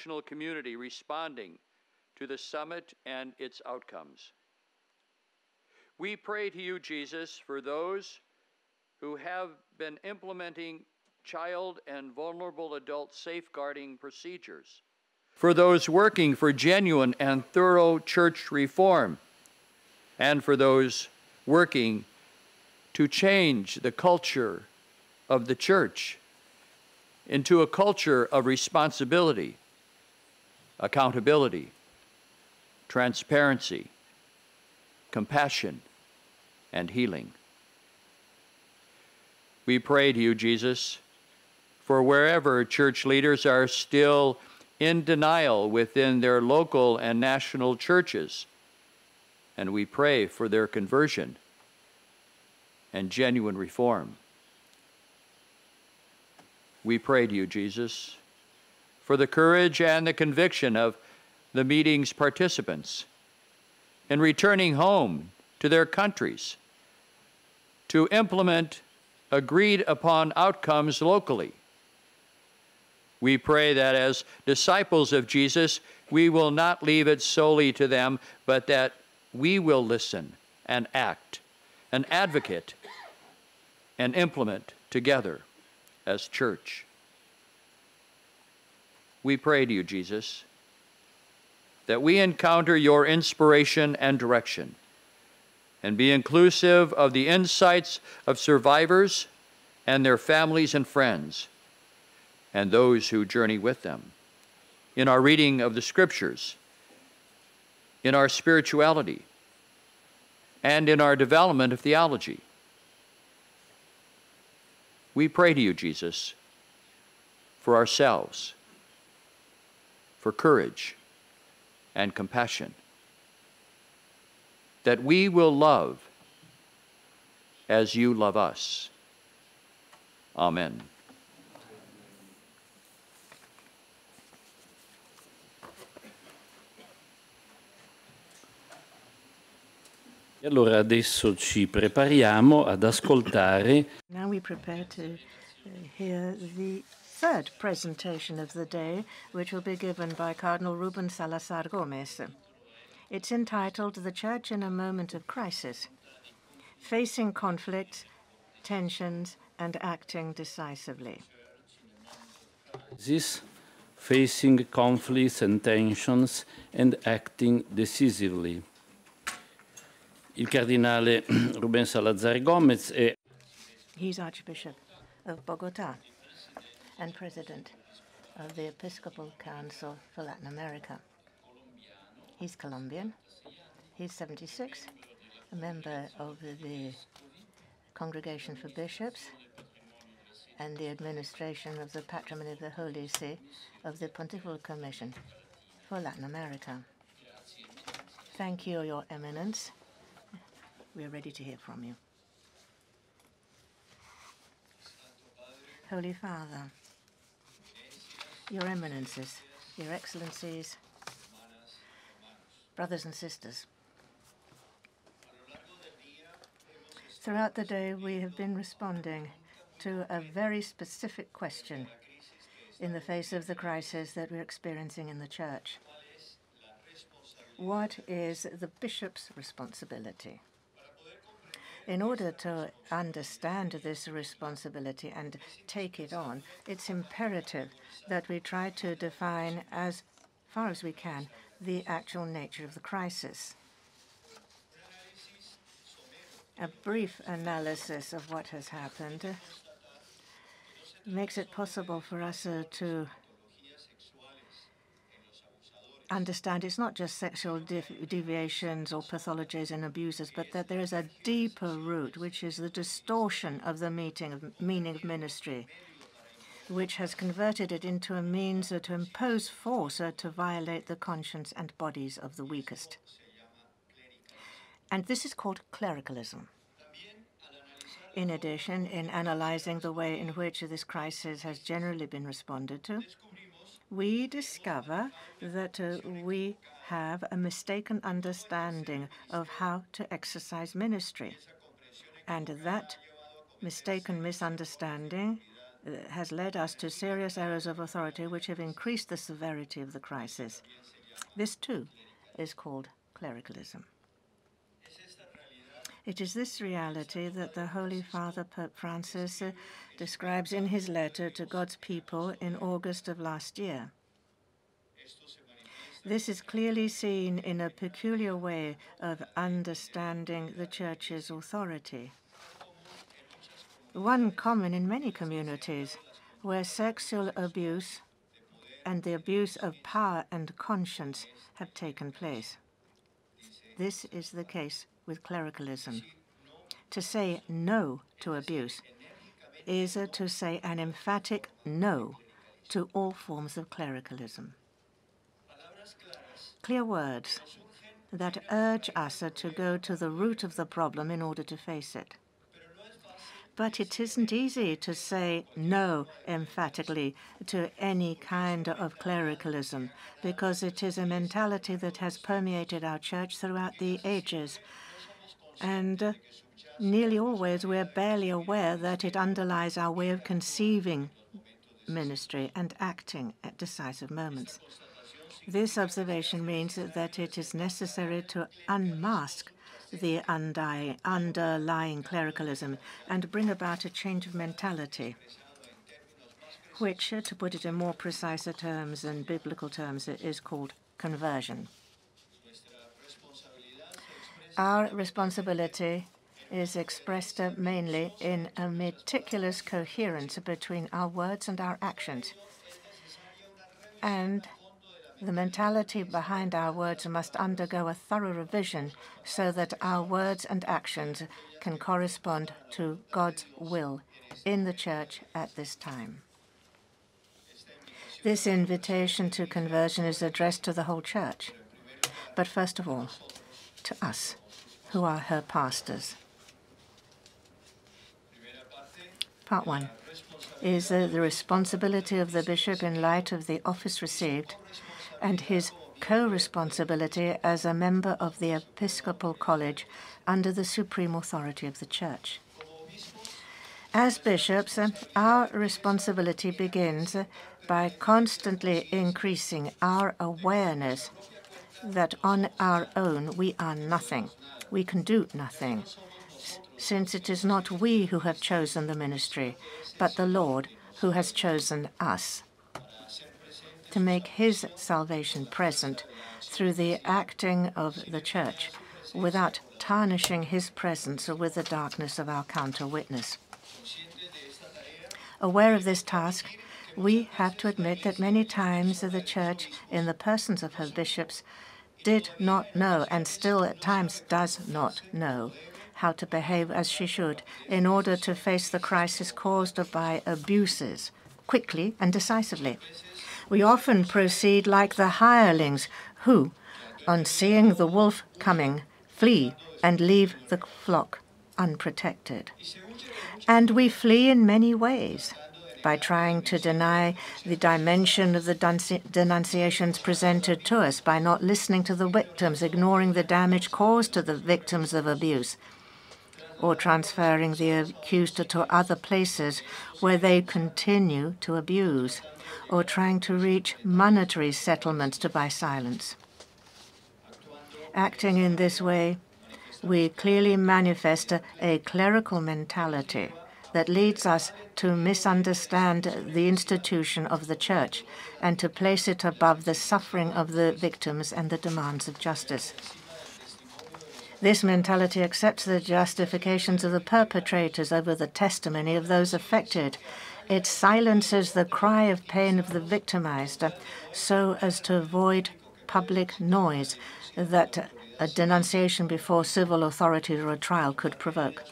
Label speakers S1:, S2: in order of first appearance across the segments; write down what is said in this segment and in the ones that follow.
S1: international community responding to the summit and its outcomes. We pray to you, Jesus, for those who have been implementing child and vulnerable adult safeguarding procedures, for those working for genuine and thorough church reform, and for those working to change the culture of the church into a culture of responsibility, accountability, transparency, compassion, and healing. We pray to you, Jesus, for wherever church leaders are still in denial within their local and national churches, and we pray for their conversion and genuine reform. We pray to you, Jesus, for the courage and the conviction of the meeting's participants in returning home to their countries to implement agreed upon outcomes locally. We pray that as disciples of Jesus, we will not leave it solely to them, but that we will listen and act and advocate and implement together as church. We pray to you, Jesus, that we encounter your inspiration and direction and be inclusive of the insights of survivors and their families and friends and those who journey with them in our reading of the scriptures, in our spirituality, and in our development of theology. We pray to you, Jesus, for ourselves, for courage and compassion, that we will love as you love us. Amen.
S2: E allora adesso ci prepariamo ad ascoltare.
S3: Now we prepare to uh, hear the third presentation of the day, which will be given by Cardinal Ruben Salazar Gomez. It's entitled The Church in a Moment of Crisis Facing Conflicts, Tensions, and Acting Decisively.
S2: This facing conflicts and tensions and acting decisively. Il cardinale Ruben Salazar Gomez è
S3: He's Archbishop of Bogota and President of the Episcopal Council for Latin America. He's Colombian. He's 76, a member of the Congregation for Bishops and the administration of the Patrimony of the Holy See of the Pontifical Commission for Latin America. Thank you, Your Eminence. We are ready to hear from you. Holy Father, Your Eminences, Your Excellencies, brothers and sisters. Throughout the day, we have been responding to a very specific question in the face of the crisis that we're experiencing in the Church. What is the bishop's responsibility? In order to understand this responsibility and take it on, it's imperative that we try to define as far as we can the actual nature of the crisis. A brief analysis of what has happened makes it possible for us uh, to understand it's not just sexual deviations or pathologies and abuses, but that there is a deeper root, which is the distortion of the meaning of, meaning of ministry, which has converted it into a means to impose force uh, to violate the conscience and bodies of the weakest. And this is called clericalism. In addition, in analyzing the way in which this crisis has generally been responded to, we discover that uh, we have a mistaken understanding of how to exercise ministry. And that mistaken misunderstanding has led us to serious errors of authority which have increased the severity of the crisis. This, too, is called clericalism. It is this reality that the Holy Father, Pope Francis, uh, describes in his letter to God's people in August of last year. This is clearly seen in a peculiar way of understanding the Church's authority. One common in many communities where sexual abuse and the abuse of power and conscience have taken place. This is the case with clericalism. To say no to abuse is to say an emphatic no to all forms of clericalism. Clear words that urge us to go to the root of the problem in order to face it. But it isn't easy to say no emphatically to any kind of clericalism because it is a mentality that has permeated our church throughout the ages. And uh, nearly always we're barely aware that it underlies our way of conceiving ministry and acting at decisive moments. This observation means that it is necessary to unmask the underlying clericalism and bring about a change of mentality, which, to put it in more precise terms and biblical terms, is called conversion. Our responsibility is expressed mainly in a meticulous coherence between our words and our actions. And the mentality behind our words must undergo a thorough revision so that our words and actions can correspond to God's will in the Church at this time. This invitation to conversion is addressed to the whole Church, but first of all, to us, who are her pastors. Part one is the responsibility of the bishop in light of the office received and his co-responsibility as a member of the Episcopal College under the supreme authority of the Church. As bishops, our responsibility begins by constantly increasing our awareness that on our own we are nothing. We can do nothing, since it is not we who have chosen the ministry, but the Lord who has chosen us to make his salvation present through the acting of the Church without tarnishing his presence with the darkness of our counter witness. Aware of this task, we have to admit that many times the Church, in the persons of her bishops, did not know, and still at times does not know, how to behave as she should in order to face the crisis caused by abuses quickly and decisively. We often proceed like the hirelings who, on seeing the wolf coming, flee and leave the flock unprotected. And we flee in many ways by trying to deny the dimension of the denunciations presented to us, by not listening to the victims, ignoring the damage caused to the victims of abuse, or transferring the accused to other places where they continue to abuse or trying to reach monetary settlements to buy silence. Acting in this way, we clearly manifest a clerical mentality that leads us to misunderstand the institution of the Church and to place it above the suffering of the victims and the demands of justice. This mentality accepts the justifications of the perpetrators over the testimony of those affected it silences the cry of pain of the victimized so as to avoid public noise that a denunciation before civil authorities or a trial could provoke.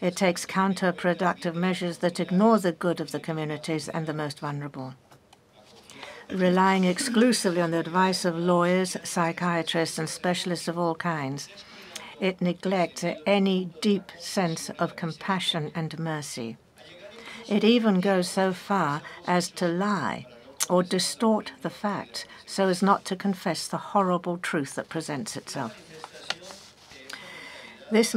S3: It takes counterproductive measures that ignore the good of the communities and the most vulnerable. Relying exclusively on the advice of lawyers, psychiatrists, and specialists of all kinds, it neglects any deep sense of compassion and mercy. It even goes so far as to lie or distort the facts so as not to confess the horrible truth that presents itself. This,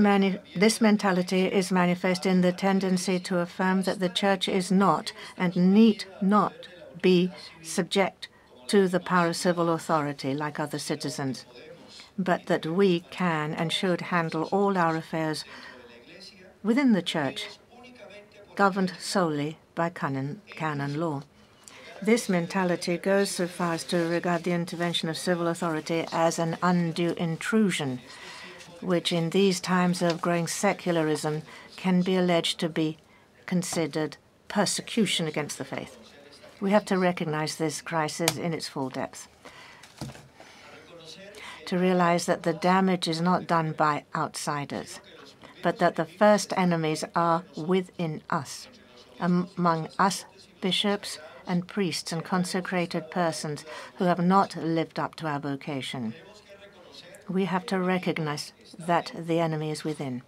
S3: this mentality is manifest in the tendency to affirm that the Church is not and need not be subject to the power of civil authority like other citizens, but that we can and should handle all our affairs within the Church, governed solely by canon, canon law. This mentality goes so far as to regard the intervention of civil authority as an undue intrusion, which in these times of growing secularism can be alleged to be considered persecution against the faith. We have to recognize this crisis in its full depth. To realize that the damage is not done by outsiders, but that the first enemies are within us, among us bishops and priests and consecrated persons who have not lived up to our vocation. We have to recognize that the enemy is within.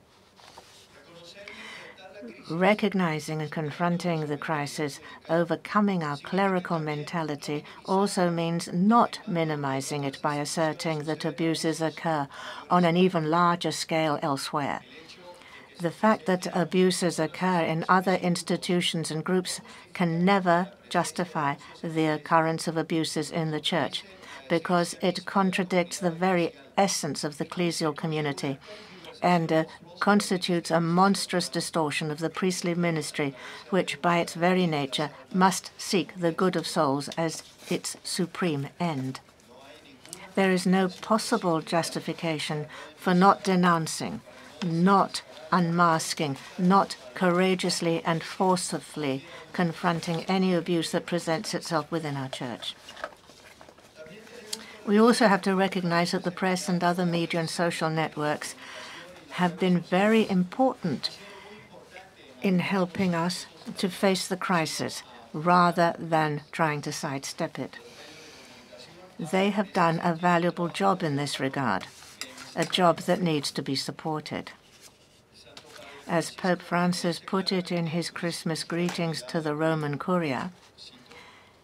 S3: Recognizing and confronting the crisis, overcoming our clerical mentality, also means not minimizing it by asserting that abuses occur on an even larger scale elsewhere. The fact that abuses occur in other institutions and groups can never justify the occurrence of abuses in the Church because it contradicts the very essence of the ecclesial community and uh, constitutes a monstrous distortion of the priestly ministry, which by its very nature must seek the good of souls as its supreme end. There is no possible justification for not denouncing, not unmasking, not courageously and forcefully confronting any abuse that presents itself within our church. We also have to recognize that the press and other media and social networks have been very important in helping us to face the crisis rather than trying to sidestep it. They have done a valuable job in this regard, a job that needs to be supported. As Pope Francis put it in his Christmas greetings to the Roman Curia,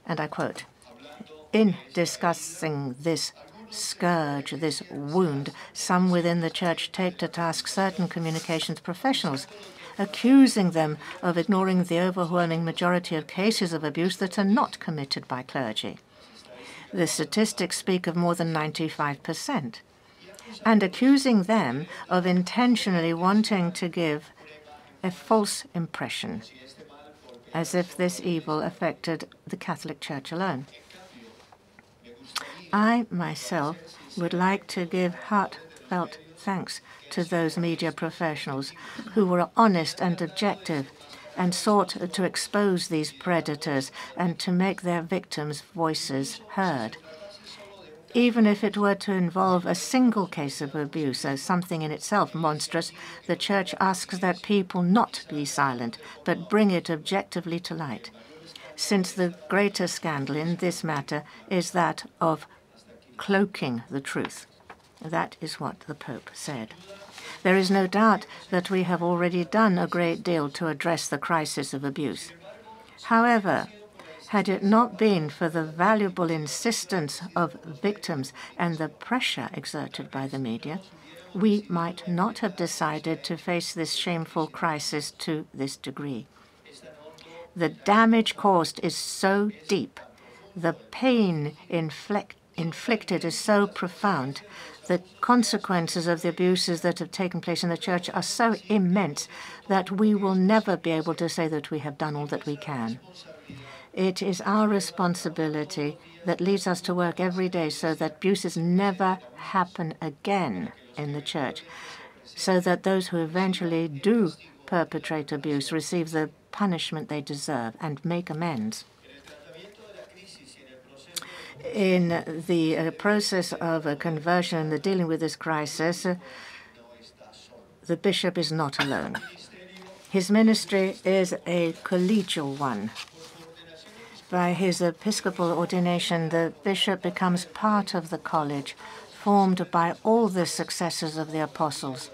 S3: and I quote, in discussing this scourge, this wound, some within the Church take to task certain communications professionals, accusing them of ignoring the overwhelming majority of cases of abuse that are not committed by clergy. The statistics speak of more than 95%, and accusing them of intentionally wanting to give a false impression, as if this evil affected the Catholic Church alone. I myself would like to give heartfelt thanks to those media professionals who were honest and objective and sought to expose these predators and to make their victims' voices heard even if it were to involve a single case of abuse as something in itself monstrous, the Church asks that people not be silent, but bring it objectively to light. Since the greater scandal in this matter is that of cloaking the truth. That is what the Pope said. There is no doubt that we have already done a great deal to address the crisis of abuse. However, had it not been for the valuable insistence of victims and the pressure exerted by the media, we might not have decided to face this shameful crisis to this degree. The damage caused is so deep, the pain inflict, inflicted is so profound, the consequences of the abuses that have taken place in the church are so immense that we will never be able to say that we have done all that we can. It is our responsibility that leads us to work every day so that abuses never happen again in the church, so that those who eventually do perpetrate abuse receive the punishment they deserve and make amends. In the uh, process of conversion and the dealing with this crisis, uh, the bishop is not alone. His ministry is a collegial one by his episcopal ordination, the bishop becomes part of the college, formed by all the successors of the apostles,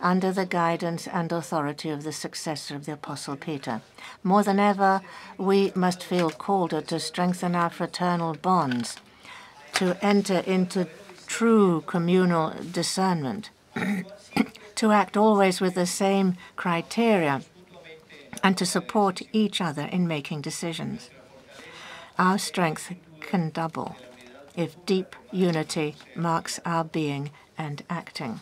S3: under the guidance and authority of the successor of the apostle Peter. More than ever, we must feel called to strengthen our fraternal bonds, to enter into true communal discernment, to act always with the same criteria and to support each other in making decisions. Our strength can double if deep unity marks our being and acting.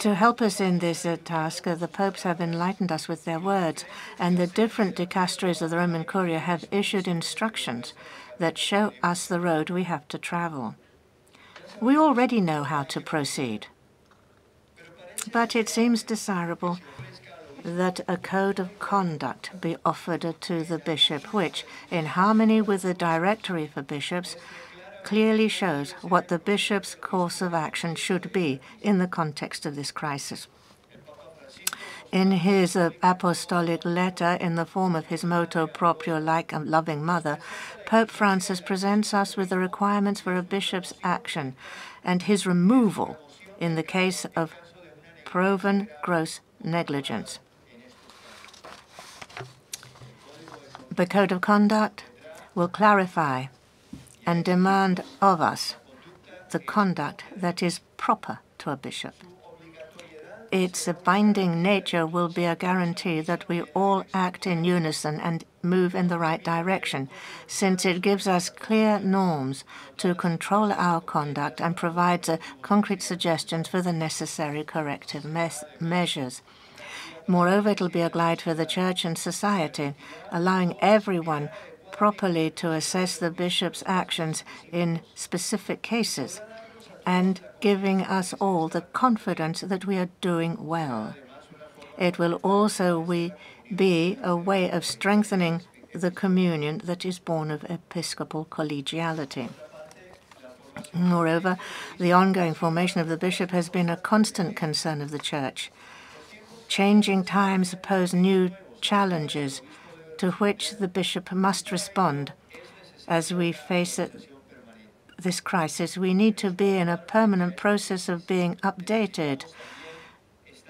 S3: To help us in this uh, task, uh, the popes have enlightened us with their words, and the different dicasteries of the Roman Curia have issued instructions that show us the road we have to travel. We already know how to proceed, but it seems desirable that a code of conduct be offered to the bishop, which, in harmony with the directory for bishops, clearly shows what the bishop's course of action should be in the context of this crisis. In his uh, apostolic letter, in the form of his motu proprio, like a loving mother, Pope Francis presents us with the requirements for a bishop's action and his removal in the case of proven gross negligence. The Code of Conduct will clarify and demand of us the conduct that is proper to a bishop. Its binding nature will be a guarantee that we all act in unison and move in the right direction, since it gives us clear norms to control our conduct and provides concrete suggestions for the necessary corrective measures. Moreover, it'll be a guide for the Church and society, allowing everyone properly to assess the bishop's actions in specific cases and giving us all the confidence that we are doing well. It will also be a way of strengthening the communion that is born of episcopal collegiality. Moreover, the ongoing formation of the bishop has been a constant concern of the Church. Changing times pose new challenges to which the bishop must respond. As we face this crisis, we need to be in a permanent process of being updated.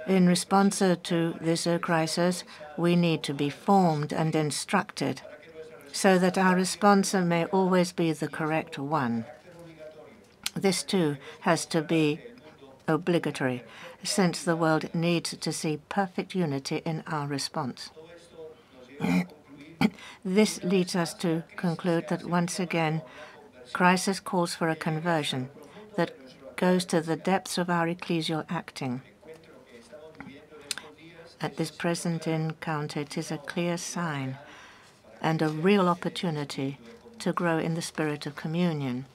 S3: In response to this uh, crisis, we need to be formed and instructed so that our response may always be the correct one. This, too, has to be obligatory since the world needs to see perfect unity in our response. this leads us to conclude that once again, crisis calls for a conversion that goes to the depths of our ecclesial acting. At this present encounter, it is a clear sign and a real opportunity to grow in the spirit of communion.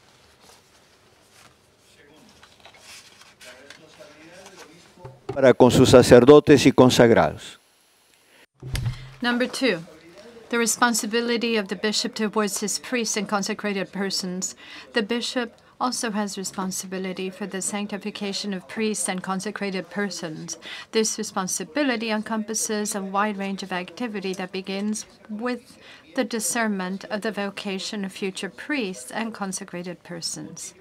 S4: para con sus sacerdotes y consagrados.
S5: Number two, the responsibility of the bishop towards his priests and consecrated persons. The bishop also has responsibility for the sanctification of priests and consecrated persons. This responsibility encompasses a wide range of activity that begins with the discernment of the vocation of future priests and consecrated persons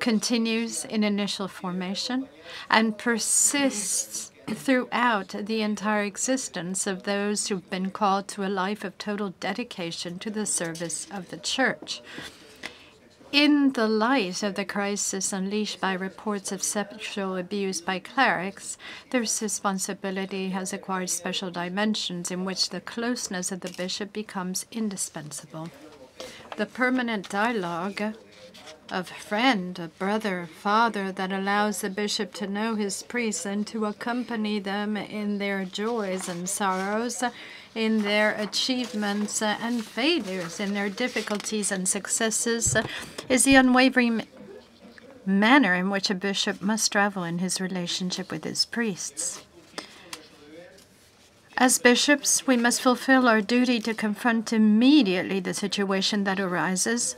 S5: continues in initial formation and persists throughout the entire existence of those who've been called to a life of total dedication to the service of the Church. In the light of the crisis unleashed by reports of sexual abuse by clerics, this responsibility has acquired special dimensions in which the closeness of the bishop becomes indispensable. The permanent dialogue of friend, a brother, father that allows the bishop to know his priests and to accompany them in their joys and sorrows, in their achievements and failures, in their difficulties and successes, is the unwavering manner in which a bishop must travel in his relationship with his priests. As bishops, we must fulfill our duty to confront immediately the situation that arises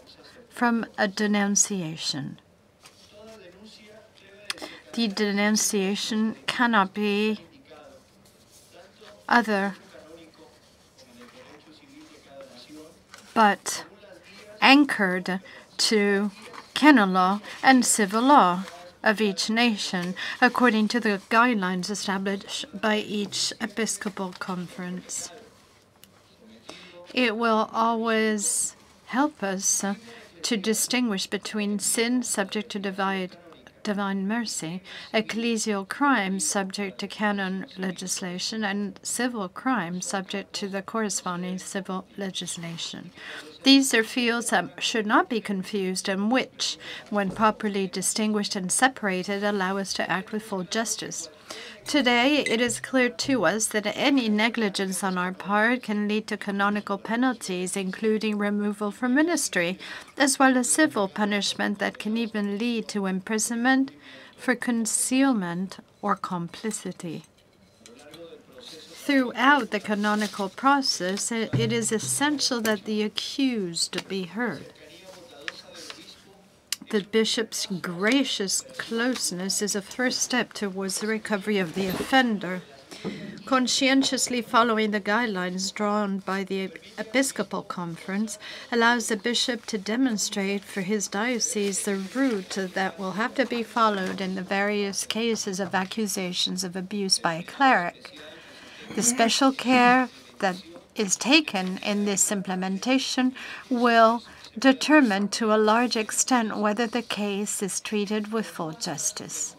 S5: from a denunciation. The denunciation cannot be other but anchored to canon law and civil law of each nation according to the guidelines established by each episcopal conference. It will always help us to distinguish between sin subject to divide divine mercy, ecclesial crimes subject to canon legislation, and civil crimes subject to the corresponding civil legislation. These are fields that should not be confused and which, when properly distinguished and separated, allow us to act with full justice. Today, it is clear to us that any negligence on our part can lead to canonical penalties, including removal from ministry, as well as civil punishment that can even lead to imprisonment for concealment or complicity. Throughout the canonical process, it is essential that the accused be heard the bishop's gracious closeness is a first step towards the recovery of the offender. Conscientiously following the guidelines drawn by the Episcopal Conference allows the bishop to demonstrate for his diocese the route that will have to be followed in the various cases of accusations of abuse by a cleric. The special care that is taken in this implementation will determine to a large extent whether the case is treated with full justice.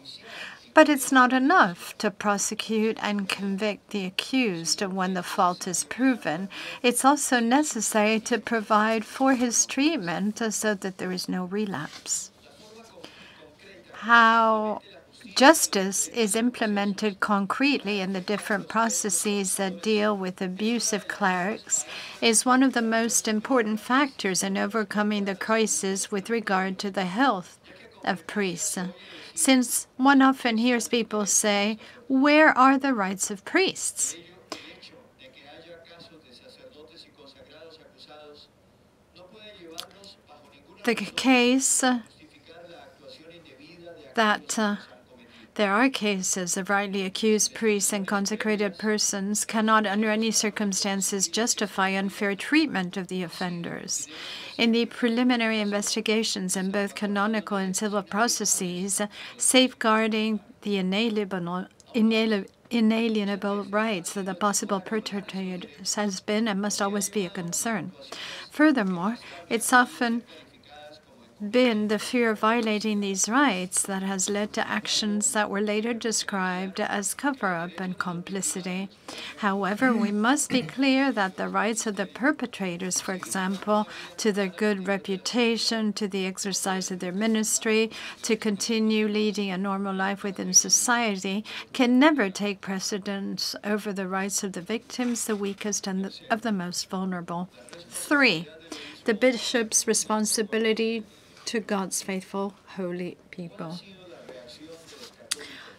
S5: But it's not enough to prosecute and convict the accused when the fault is proven. It's also necessary to provide for his treatment so that there is no relapse. How Justice is implemented concretely in the different processes that deal with abusive clerics is one of the most important factors in overcoming the crisis with regard to the health of priests. Since one often hears people say, Where are the rights of priests? The case that uh, there are cases of rightly accused priests and consecrated persons cannot under any circumstances justify unfair treatment of the offenders. In the preliminary investigations in both canonical and civil processes, safeguarding the inalienable, inalienable rights of the possible perpetrators has been and must always be a concern. Furthermore, it's often been the fear of violating these rights that has led to actions that were later described as cover up and complicity. However, we mm. must be clear that the rights of the perpetrators, for example, to their good reputation, to the exercise of their ministry, to continue leading a normal life within society, can never take precedence over the rights of the victims, the weakest, and the, of the most vulnerable. Three, the bishop's responsibility to God's faithful, holy people.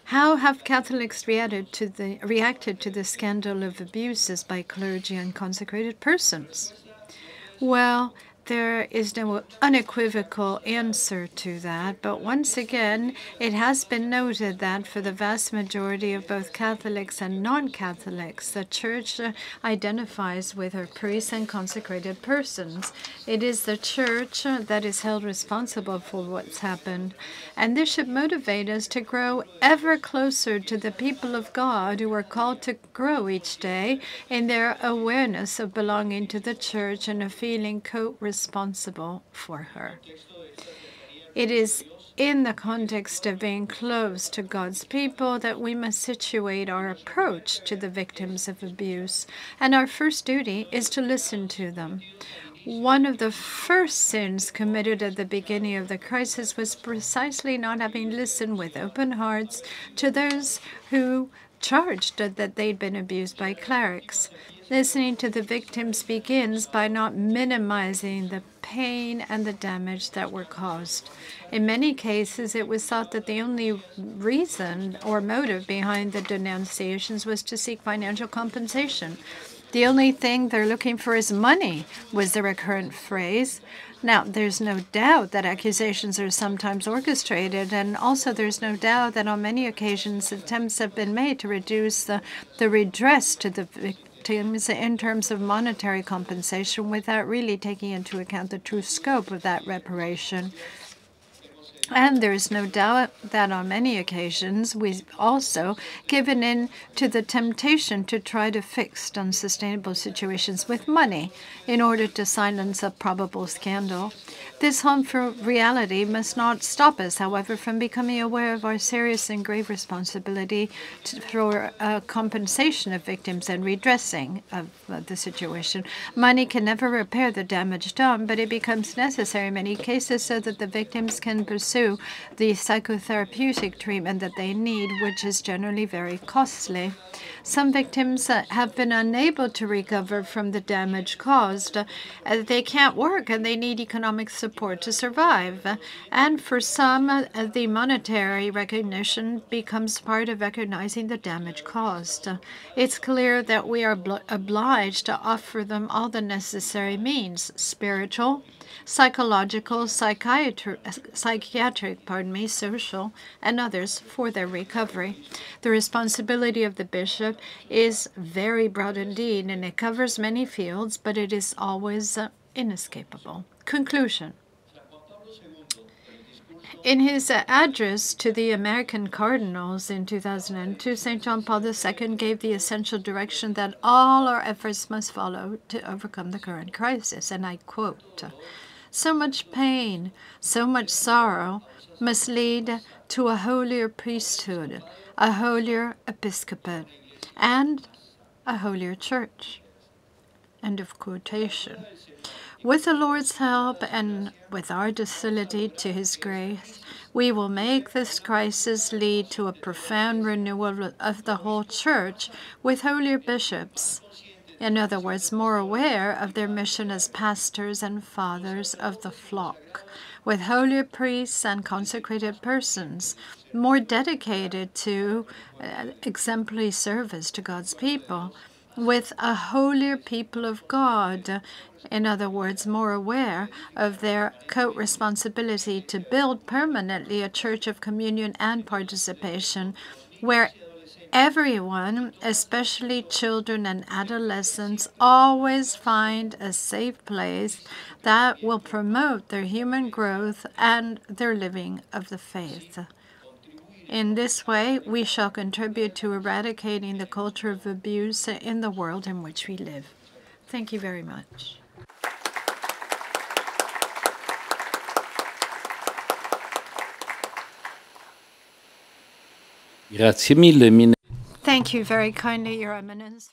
S5: How have Catholics reacted to the, reacted to the scandal of abuses by clergy and consecrated persons? Well, there is no unequivocal answer to that, but once again, it has been noted that for the vast majority of both Catholics and non Catholics, the Church identifies with her priests and consecrated persons. It is the Church that is held responsible for what's happened, and this should motivate us to grow ever closer to the people of God who are called to grow each day in their awareness of belonging to the Church and a feeling co responsible for her. It is in the context of being close to God's people that we must situate our approach to the victims of abuse, and our first duty is to listen to them. One of the first sins committed at the beginning of the crisis was precisely not having listened with open hearts to those who charged that they'd been abused by clerics. Listening to the victims begins by not minimizing the pain and the damage that were caused. In many cases, it was thought that the only reason or motive behind the denunciations was to seek financial compensation. The only thing they're looking for is money, was the recurrent phrase. Now, there's no doubt that accusations are sometimes orchestrated, and also there's no doubt that on many occasions attempts have been made to reduce the, the redress to the victim victims in terms of monetary compensation without really taking into account the true scope of that reparation. And there is no doubt that on many occasions we've also given in to the temptation to try to fix unsustainable situations with money in order to silence a probable scandal. This harmful reality must not stop us, however, from becoming aware of our serious and grave responsibility for uh, compensation of victims and redressing of uh, the situation. Money can never repair the damage done, but it becomes necessary in many cases so that the victims can pursue the psychotherapeutic treatment that they need, which is generally very costly. Some victims uh, have been unable to recover from the damage caused. Uh, they can't work and they need economic support to survive. And for some, uh, the monetary recognition becomes part of recognizing the damage caused. It's clear that we are obliged to offer them all the necessary means spiritual, psychological, psychiatric, psychiatric, pardon me, social, and others for their recovery. The responsibility of the bishop is very broad indeed, and it covers many fields, but it is always uh, inescapable. Conclusion. In his uh, address to the American Cardinals in 2002, St. John Paul II gave the essential direction that all our efforts must follow to overcome the current crisis. And I quote So much pain, so much sorrow must lead to a holier priesthood, a holier episcopate, and a holier church. End of quotation. With the Lord's help and with our docility to His grace, we will make this crisis lead to a profound renewal of the whole Church with holier bishops. In other words, more aware of their mission as pastors and fathers of the flock, with holier priests and consecrated persons, more dedicated to uh, exemplary service to God's people with a holier people of God, in other words, more aware of their co responsibility to build permanently a church of communion and participation where everyone, especially children and adolescents, always find a safe place that will promote their human growth and their living of the faith. In this way, we shall contribute to eradicating the culture of abuse in the world in which we live. Thank you very much.
S2: Grazie mille.
S5: Thank you very kindly, Your Eminence.